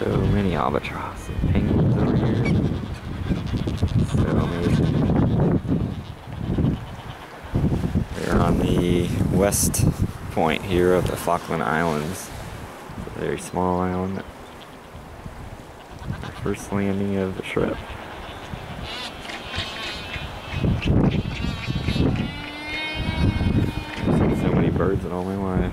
many albatross and penguins over here. So amazing. We're on the west point here of the Falkland Islands. It's a very small island. Our first landing of the trip. I've seen so many birds in all my life.